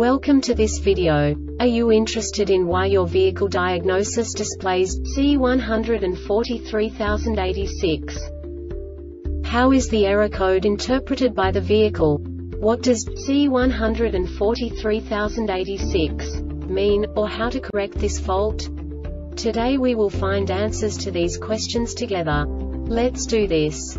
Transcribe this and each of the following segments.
Welcome to this video. Are you interested in why your vehicle diagnosis displays C143086? How is the error code interpreted by the vehicle? What does C143086 mean, or how to correct this fault? Today we will find answers to these questions together. Let's do this.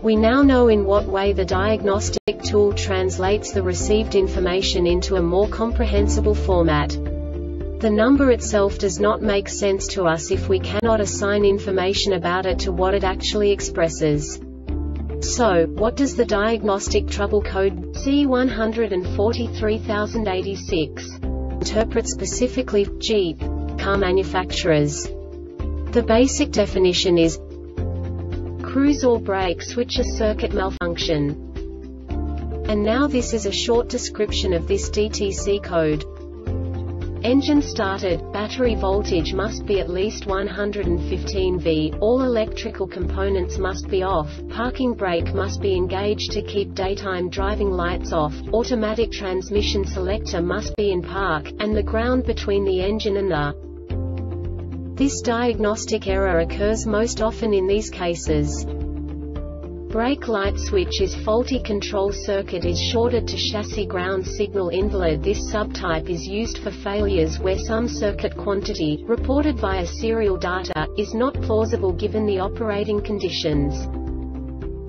We now know in what way the diagnostic tool translates the received information into a more comprehensible format. The number itself does not make sense to us if we cannot assign information about it to what it actually expresses. So, what does the diagnostic trouble code C143086 interpret specifically Jeep car manufacturers? The basic definition is cruise or brake switcher circuit malfunction. And now this is a short description of this DTC code. Engine started, battery voltage must be at least 115 V, all electrical components must be off, parking brake must be engaged to keep daytime driving lights off, automatic transmission selector must be in park, and the ground between the engine and the this diagnostic error occurs most often in these cases. Brake light switch is faulty control circuit is shorted to chassis ground signal invalid This subtype is used for failures where some circuit quantity, reported via serial data, is not plausible given the operating conditions.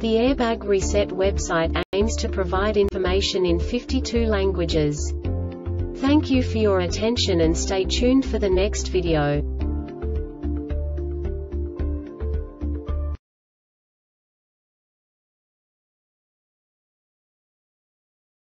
The Airbag Reset website aims to provide information in 52 languages. Thank you for your attention and stay tuned for the next video.